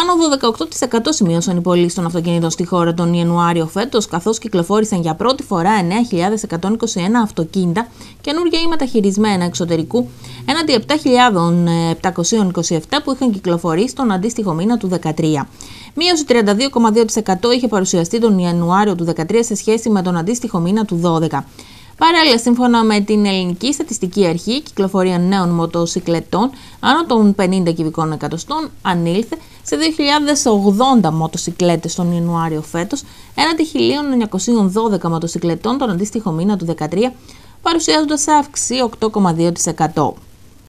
Άνοδο 18% σημείωσαν οι πωλήσεις των αυτοκινήτων στη χώρα τον Ιανουάριο φέτος, καθώς κυκλοφόρησαν για πρώτη φορά 9.121 αυτοκίνητα καινούργια ή μεταχειρισμένα εξωτερικού, έναντι 7.727 που είχαν κυκλοφορήσει τον αντίστοιχο μήνα του 2013. Μείωση 32,2% είχε παρουσιαστεί τον Ιανουάριο του 2013 σε σχέση με τον αντίστοιχο μήνα του 2012. Παράλληλα, σύμφωνα με την Ελληνική Στατιστική Αρχή, η κυκλοφορία νέων μοτοσυκλετών άνω των 50 κυβικών εκατοστών ανήλθε σε 2.080 μοτοσυκλέτες τον Ιανουάριο φέτος, έναντι 1.912 μοτοσυκλετών τον αντίστοιχο μήνα του 2013, παρουσιάζοντας αύξηση 8,2%.